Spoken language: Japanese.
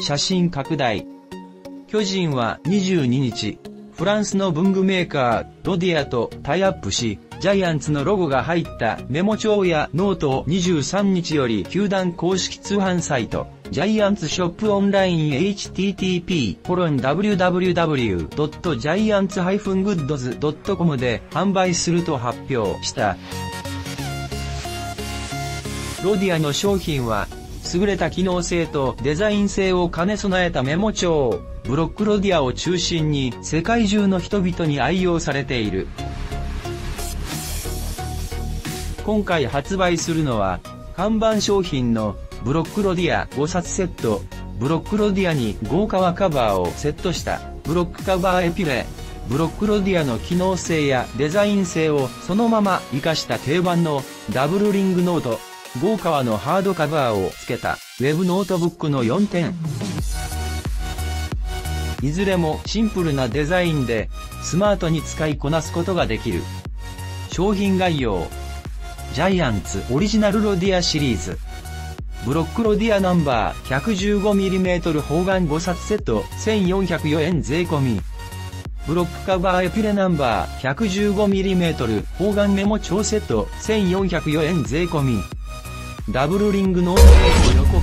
写真拡大。巨人は22日、フランスの文具メーカー、ロディアとタイアップし、ジャイアンツのロゴが入ったメモ帳やノートを23日より球団公式通販サイト、ジャイアンツショップオンライン http コロン www.giants-goods.com で販売すると発表した。ロディアの商品は、優れた機能性とデザイン性を兼ね備えたメモ帳、ブロックロディアを中心に世界中の人々に愛用されている。今回発売するのは、看板商品のブロックロディア5冊セット、ブロックロディアに合皮カバーをセットした。ブロックカバーエピュレ、ブロックロディアの機能性やデザイン性をそのまま活かした定番のダブルリングノート、合皮のハードカバーを付けた Web ノートブックの4点。いずれもシンプルなデザインでスマートに使いこなすことができる。商品概要ジャイアンツオリジナルロディアシリーズ。ブロックロディアナンバー 115mm 方眼5冊セット1404円税込み。ブロックカバーエピレナンバー 115mm 方眼メモ帳セット1404円税込み。ダブルリングの横